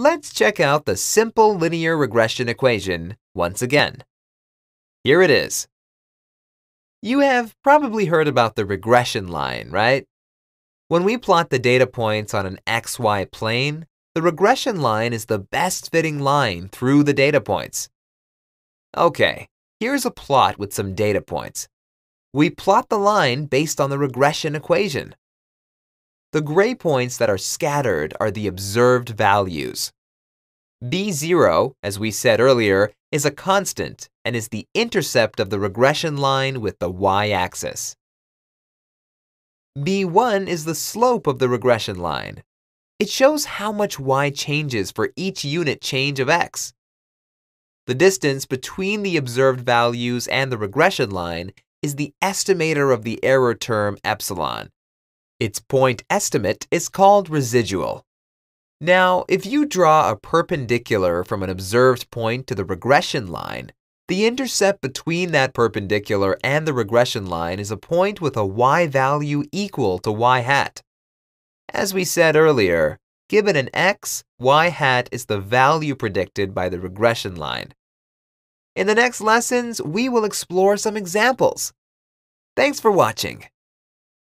Let's check out the simple linear regression equation once again. Here it is. You have probably heard about the regression line, right? When we plot the data points on an xy plane, the regression line is the best fitting line through the data points. Okay, here's a plot with some data points. We plot the line based on the regression equation. The gray points that are scattered are the observed values. B0, as we said earlier, is a constant and is the intercept of the regression line with the y-axis. B1 is the slope of the regression line. It shows how much y changes for each unit change of x. The distance between the observed values and the regression line is the estimator of the error term epsilon. Its point estimate is called residual. Now, if you draw a perpendicular from an observed point to the regression line, the intercept between that perpendicular and the regression line is a point with a y value equal to y hat. As we said earlier, given an x, y hat is the value predicted by the regression line. In the next lessons, we will explore some examples. Thanks for watching.